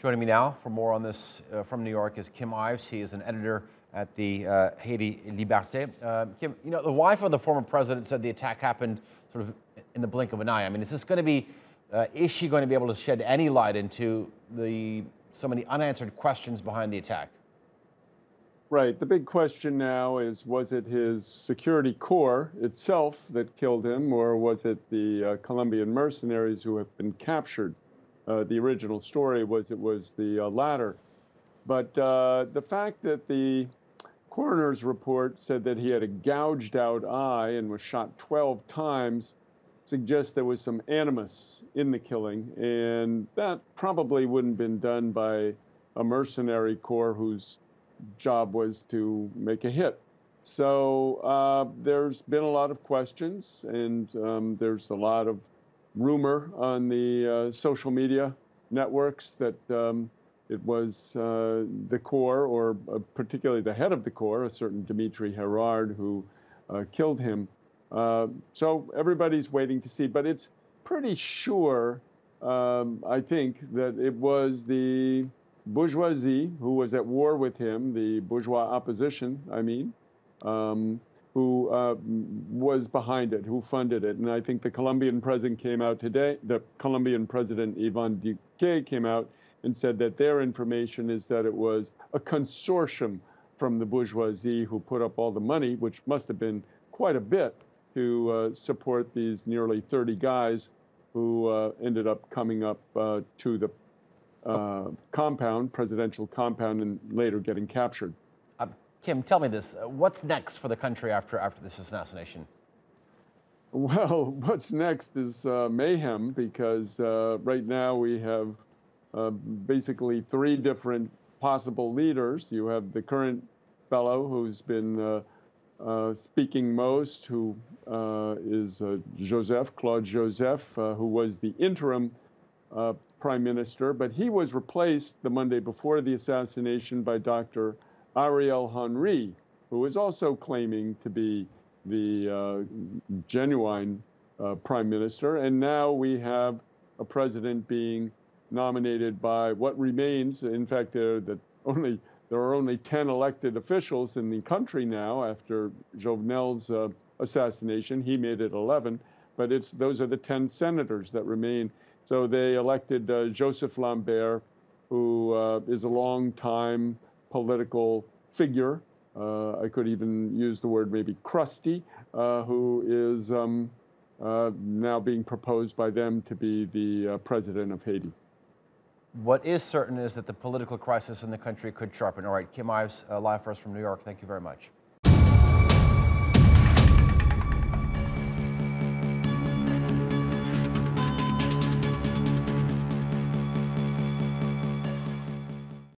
Joining me now for more on this uh, from New York is Kim Ives. He is an editor at the uh, Haiti Liberté. Uh, Kim, you know, the wife of the former president said the attack happened sort of in the blink of an eye. I mean, is this going to be, uh, is she going to be able to shed any light into the so many unanswered questions behind the attack? Right. The big question now is was it his security corps itself that killed him, or was it the uh, Colombian mercenaries who have been captured? Uh, the original story was it was the uh, latter. But uh, the fact that the coroner's report said that he had a gouged out eye and was shot 12 times suggests there was some animus in the killing, and that probably wouldn't have been done by a mercenary corps whose job was to make a hit. So uh, there's been a lot of questions, and um, there's a lot of rumor on the uh, social media networks that um, it was uh, the corps, or uh, particularly the head of the corps, a certain Dimitri Hérard, who uh, killed him. Uh, so everybody's waiting to see, but it's pretty sure, um, I think, that it was the bourgeoisie who was at war with him, the bourgeois opposition, I mean, um, who uh, was behind it, who funded it. And I think the Colombian president came out today, the Colombian president Ivan Duque came out and said that their information is that it was a consortium from the bourgeoisie who put up all the money, which must have been quite a bit to uh, support these nearly 30 guys who uh, ended up coming up uh, to the uh, compound, presidential compound, and later getting captured. Kim, tell me this. Uh, what's next for the country after, after this assassination? Well, what's next is uh, mayhem because uh, right now we have uh, basically three different possible leaders. You have the current fellow who's been uh, uh, speaking most, who is Joseph, Claude Joseph, who was the interim prime minister, but he was replaced the Monday before the assassination by Dr. Ariel Henry, who is also claiming to be the uh, genuine uh, prime minister. And now we have a president being nominated by what remains. In fact, there, that only, there are only 10 elected officials in the country now after Jovenel's uh, assassination. He made it 11, but it's, those are the 10 senators that remain. So they elected uh, Joseph Lambert, who uh, is a long time political figure. Uh, I could even use the word maybe crusty, uh, who is um, uh, now being proposed by them to be the president of Haiti. What is certain is that the political crisis in the country could sharpen. All right, Kim Ives, live for us from New York. Thank you very much.